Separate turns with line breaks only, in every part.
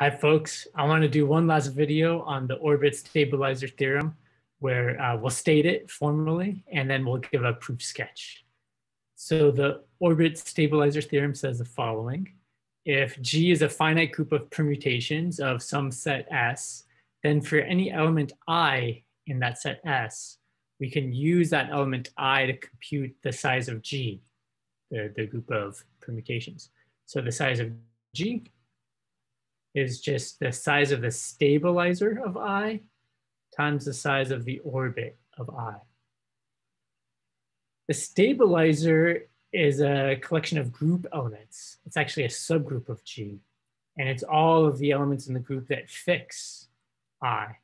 Hi folks, I want to do one last video on the orbit stabilizer theorem where uh, we'll state it formally and then we'll give a proof sketch. So the orbit stabilizer theorem says the following. If G is a finite group of permutations of some set S, then for any element I in that set S, we can use that element I to compute the size of G, the, the group of permutations. So the size of G is just the size of the stabilizer of I times the size of the orbit of I. The stabilizer is a collection of group elements. It's actually a subgroup of G, and it's all of the elements in the group that fix I.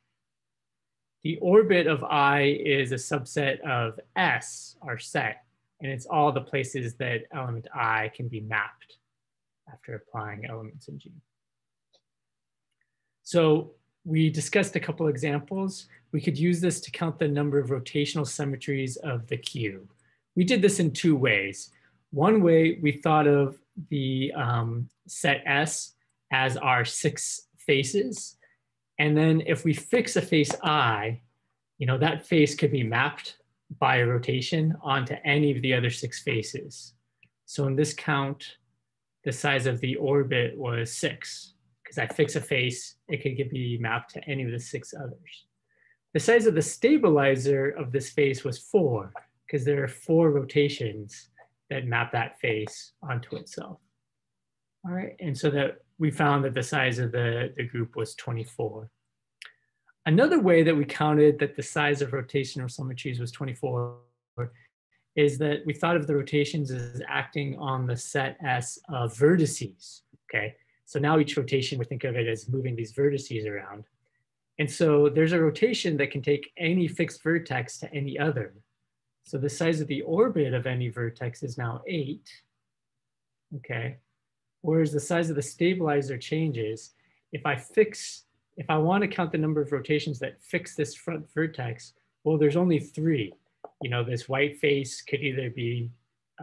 The orbit of I is a subset of S, our set, and it's all the places that element I can be mapped after applying elements in G. So we discussed a couple examples. We could use this to count the number of rotational symmetries of the cube. We did this in two ways. One way we thought of the um, set S as our six faces. And then if we fix a face I, you know, that face could be mapped by a rotation onto any of the other six faces. So in this count, the size of the orbit was six because I fix a face, it could be mapped to any of the six others. The size of the stabilizer of this face was four, because there are four rotations that map that face onto itself. All right, and so that we found that the size of the, the group was 24. Another way that we counted that the size of rotation rotational symmetries was 24 is that we thought of the rotations as acting on the set S of vertices, okay? So now each rotation, we think of it as moving these vertices around. And so there's a rotation that can take any fixed vertex to any other. So the size of the orbit of any vertex is now eight, okay? Whereas the size of the stabilizer changes. If I fix, if I want to count the number of rotations that fix this front vertex, well, there's only three. You know, this white face could either be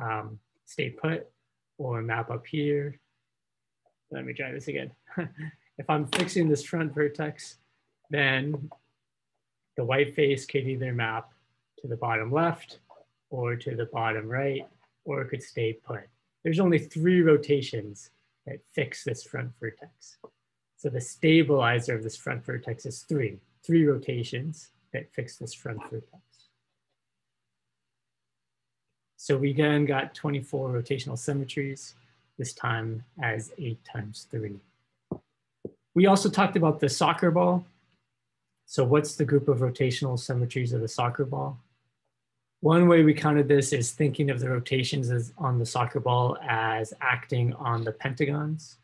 um, stay put or map up here let me try this again. if I'm fixing this front vertex, then the white face could either map to the bottom left or to the bottom right, or it could stay put. There's only three rotations that fix this front vertex. So the stabilizer of this front vertex is three, three rotations that fix this front vertex. So we again got 24 rotational symmetries this time as eight times three. We also talked about the soccer ball. So what's the group of rotational symmetries of the soccer ball? One way we counted this is thinking of the rotations as on the soccer ball as acting on the pentagons.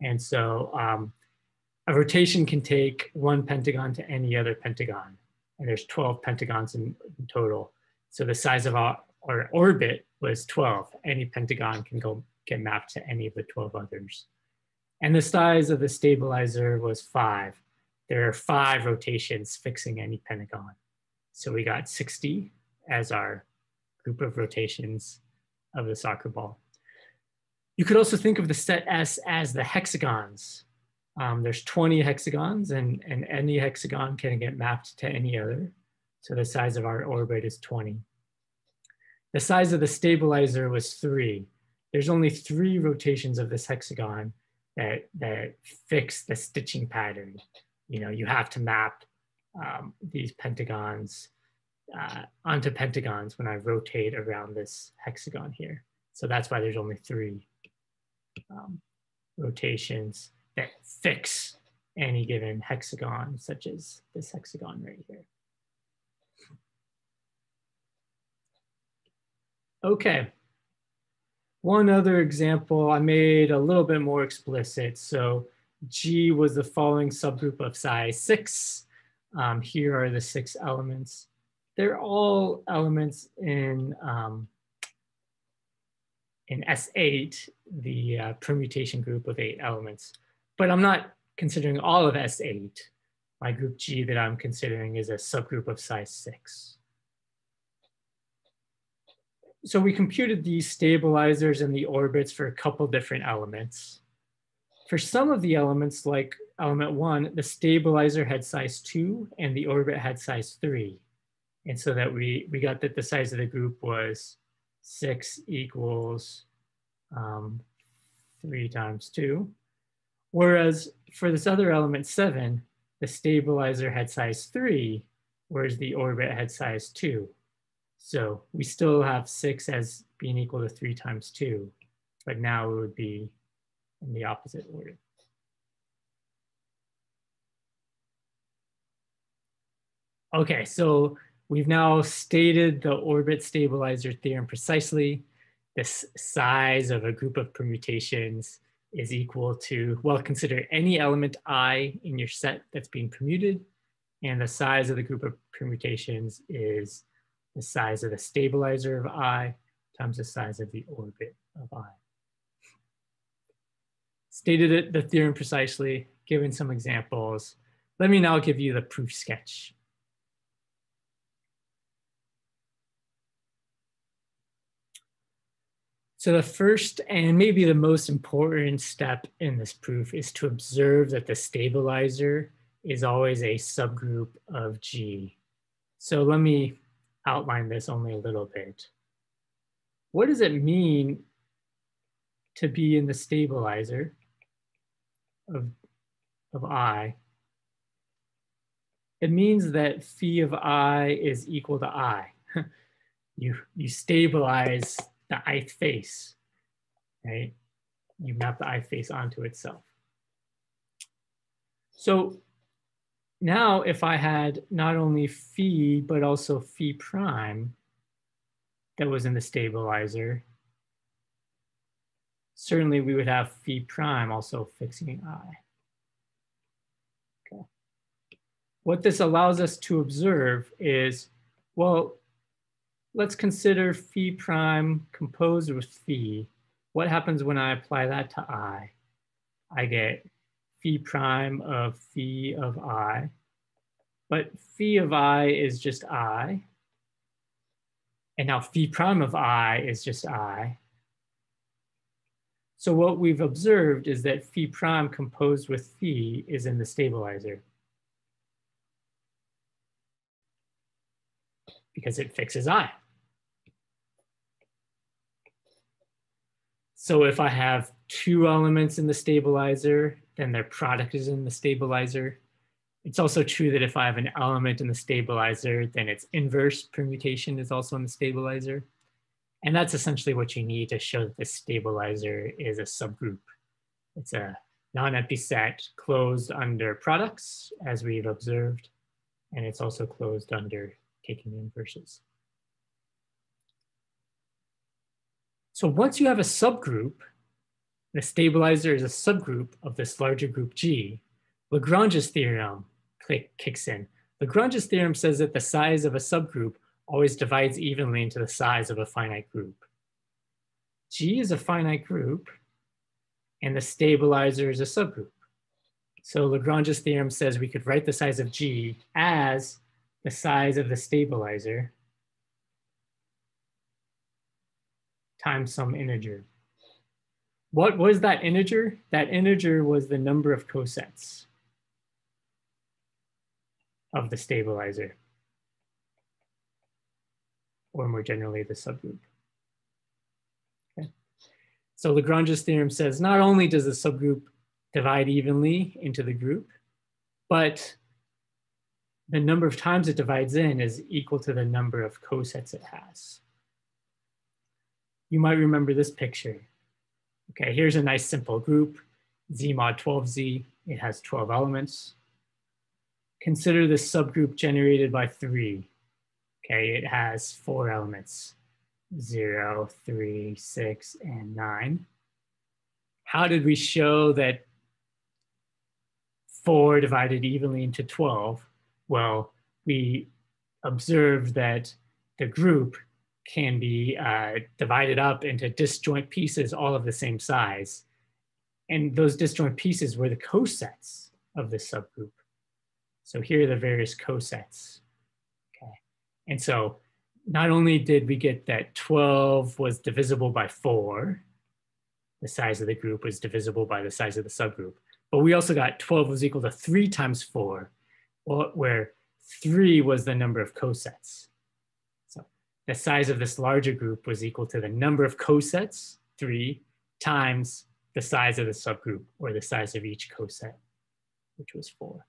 And so um, a rotation can take one pentagon to any other pentagon. And there's 12 pentagons in, in total. So the size of our, our orbit was 12. Any pentagon can go get mapped to any of the 12 others. And the size of the stabilizer was five. There are five rotations fixing any pentagon. So we got 60 as our group of rotations of the soccer ball. You could also think of the set S as the hexagons. Um, there's 20 hexagons and, and any hexagon can get mapped to any other. So the size of our orbit is 20. The size of the stabilizer was three there's only three rotations of this hexagon that, that fix the stitching pattern. You know, you have to map um, these pentagons uh, onto pentagons when I rotate around this hexagon here. So that's why there's only three um, rotations that fix any given hexagon, such as this hexagon right here. Okay, one other example I made a little bit more explicit. So G was the following subgroup of size six. Um, here are the six elements. They're all elements in, um, in S8, the uh, permutation group of eight elements. But I'm not considering all of S8. My group G that I'm considering is a subgroup of size six so we computed these stabilizers and the orbits for a couple different elements. For some of the elements, like element one, the stabilizer had size two and the orbit had size three. And so that we, we got that the size of the group was six equals um, three times two. Whereas for this other element seven, the stabilizer had size three, whereas the orbit had size two. So we still have six as being equal to three times two, but now it would be in the opposite order. Okay, so we've now stated the orbit stabilizer theorem precisely. This size of a group of permutations is equal to, well, consider any element i in your set that's being permuted, and the size of the group of permutations is the size of the stabilizer of i times the size of the orbit of i. Stated the theorem precisely, given some examples. Let me now give you the proof sketch. So the first and maybe the most important step in this proof is to observe that the stabilizer is always a subgroup of G. So let me outline this only a little bit. What does it mean to be in the stabilizer of, of I? It means that phi of I is equal to I. you, you stabilize the ith face, right? You map the ith face onto itself. So now if I had not only phi, but also phi prime that was in the stabilizer, certainly we would have phi prime also fixing I. Okay. What this allows us to observe is, well, let's consider phi prime composed with phi. What happens when I apply that to i? I get phi prime of phi of i, but phi of i is just i. And now phi prime of i is just i. So what we've observed is that phi prime composed with phi is in the stabilizer. Because it fixes i. So if I have two elements in the stabilizer, then their product is in the stabilizer. It's also true that if I have an element in the stabilizer, then its inverse permutation is also in the stabilizer. And that's essentially what you need to show that the stabilizer is a subgroup. It's a non-empty set closed under products, as we've observed, and it's also closed under taking inverses. So once you have a subgroup, the stabilizer is a subgroup of this larger group G, Lagrange's theorem kicks in. Lagrange's theorem says that the size of a subgroup always divides evenly into the size of a finite group. G is a finite group, and the stabilizer is a subgroup. So Lagrange's theorem says we could write the size of G as the size of the stabilizer times some integer. What was that integer? That integer was the number of cosets of the stabilizer, or more generally the subgroup. Okay. So Lagrange's theorem says not only does the subgroup divide evenly into the group, but the number of times it divides in is equal to the number of cosets it has you might remember this picture. Okay, here's a nice simple group, Z mod 12Z. It has 12 elements. Consider this subgroup generated by three. Okay, it has four elements, zero, three, six, and nine. How did we show that four divided evenly into 12? Well, we observed that the group can be uh, divided up into disjoint pieces, all of the same size. And those disjoint pieces were the cosets of this subgroup. So here are the various cosets. Okay. And so not only did we get that 12 was divisible by four, the size of the group was divisible by the size of the subgroup. But we also got 12 was equal to three times four, where three was the number of cosets. The size of this larger group was equal to the number of cosets, three, times the size of the subgroup or the size of each coset, which was four.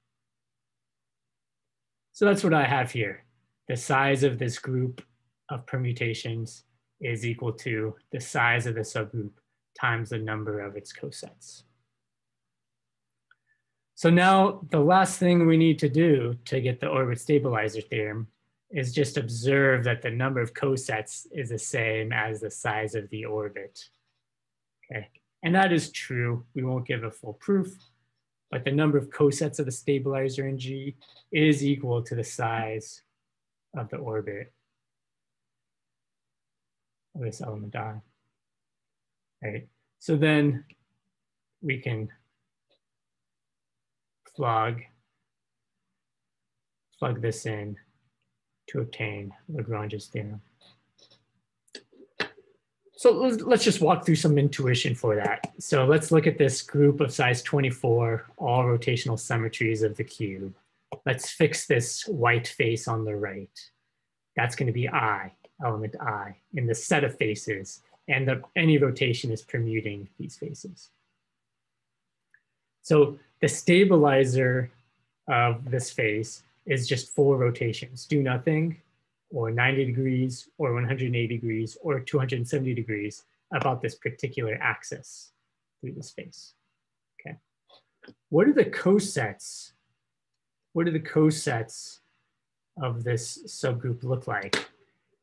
So that's what I have here. The size of this group of permutations is equal to the size of the subgroup times the number of its cosets. So now the last thing we need to do to get the orbit stabilizer theorem is just observe that the number of cosets is the same as the size of the orbit. Okay, and that is true. We won't give a full proof, but the number of cosets of the stabilizer in G is equal to the size of the orbit of this element I. Right. So then we can plug, plug this in to obtain Lagrange's theorem. So let's just walk through some intuition for that. So let's look at this group of size 24, all rotational symmetries of the cube. Let's fix this white face on the right. That's going to be I, element I, in the set of faces, and the, any rotation is permuting these faces. So the stabilizer of this face is just four rotations, do nothing, or 90 degrees, or 180 degrees, or 270 degrees about this particular axis through the space. Okay. What are the cosets? What do the cosets of this subgroup look like?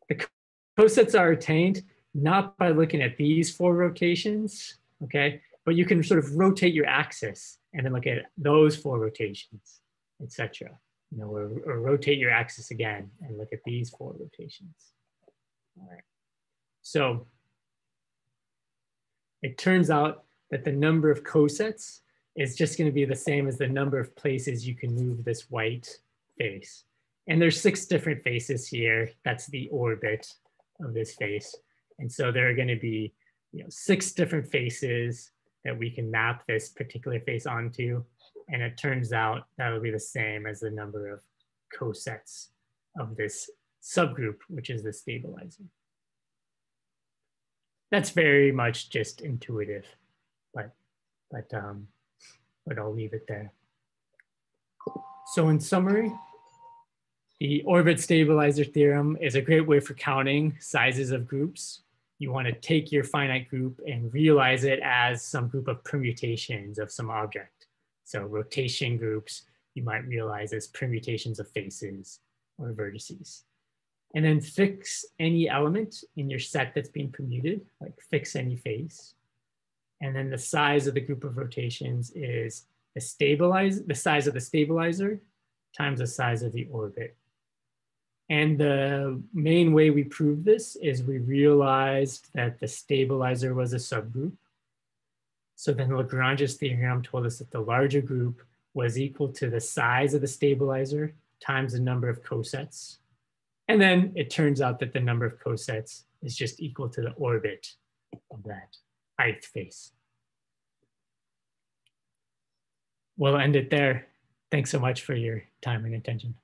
The cosets are attained not by looking at these four rotations, okay, but you can sort of rotate your axis and then look at those four rotations, etc you know, or, or rotate your axis again and look at these four rotations. All right. So it turns out that the number of cosets is just going to be the same as the number of places you can move this white face. And there's six different faces here. That's the orbit of this face. And so there are going to be you know, six different faces that we can map this particular face onto. And it turns out that'll be the same as the number of cosets of this subgroup, which is the stabilizer. That's very much just intuitive, but, but, um, but I'll leave it there. So in summary, the orbit stabilizer theorem is a great way for counting sizes of groups. You want to take your finite group and realize it as some group of permutations of some object. So rotation groups, you might realize as permutations of faces or vertices. And then fix any element in your set that's being permuted, like fix any face. And then the size of the group of rotations is the stabilize the size of the stabilizer times the size of the orbit. And the main way we proved this is we realized that the stabilizer was a subgroup so then Lagrange's theorem told us that the larger group was equal to the size of the stabilizer times the number of cosets. And then it turns out that the number of cosets is just equal to the orbit of that ith face. We'll end it there. Thanks so much for your time and attention.